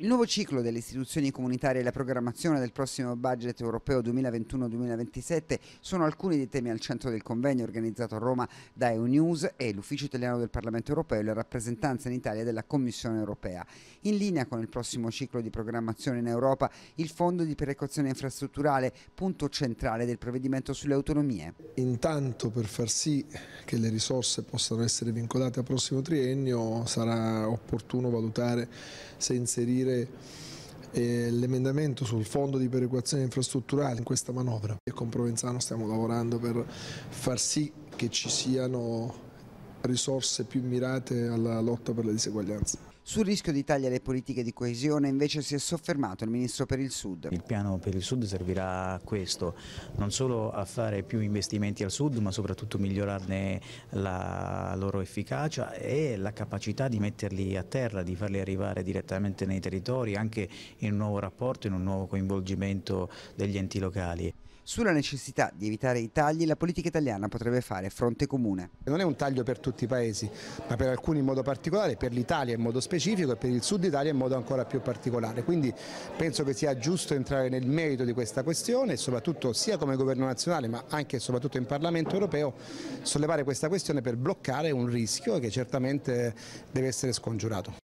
Il nuovo ciclo delle istituzioni comunitarie e la programmazione del prossimo budget europeo 2021-2027 sono alcuni dei temi al centro del convegno organizzato a Roma da EUNews e l'Ufficio italiano del Parlamento europeo e la rappresentanza in Italia della Commissione europea. In linea con il prossimo ciclo di programmazione in Europa, il Fondo di perequazione infrastrutturale, punto centrale del provvedimento sulle autonomie. Intanto per far sì che le risorse possano essere vincolate al prossimo triennio sarà opportuno valutare se inserire eh, l'emendamento sul fondo di perequazione infrastrutturale in questa manovra. E con Provenzano stiamo lavorando per far sì che ci siano risorse più mirate alla lotta per le diseguaglianze. Sul rischio di tagli alle politiche di coesione invece si è soffermato il Ministro per il Sud. Il piano per il Sud servirà a questo, non solo a fare più investimenti al Sud ma soprattutto migliorarne la loro efficacia e la capacità di metterli a terra, di farli arrivare direttamente nei territori anche in un nuovo rapporto, in un nuovo coinvolgimento degli enti locali. Sulla necessità di evitare i tagli la politica italiana potrebbe fare fronte comune. Non è un taglio per tutti i paesi, ma per alcuni in modo particolare, per l'Italia in modo specifico e per il sud Italia in modo ancora più particolare. Quindi penso che sia giusto entrare nel merito di questa questione e soprattutto sia come governo nazionale ma anche e soprattutto in Parlamento europeo sollevare questa questione per bloccare un rischio che certamente deve essere scongiurato.